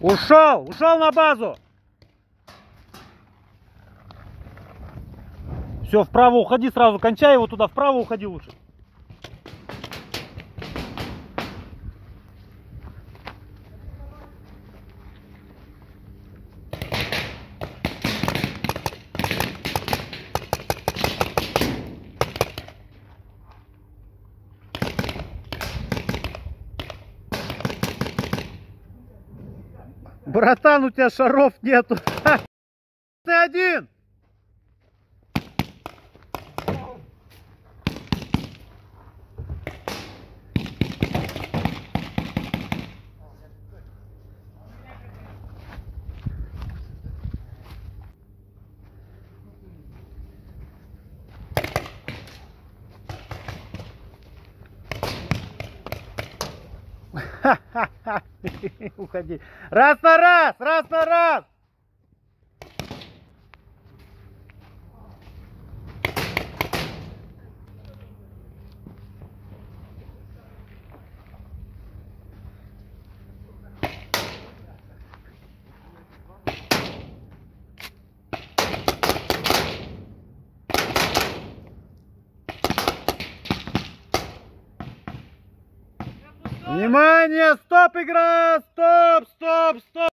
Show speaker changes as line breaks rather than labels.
Ушел! Ушел на базу! Все, вправо уходи сразу, кончай его туда, вправо уходи лучше. Братан, у тебя шаров нету. Ты один! Уходи. Раз на раз, раз на раз. Внимание, стоп, игра, стоп, стоп, стоп.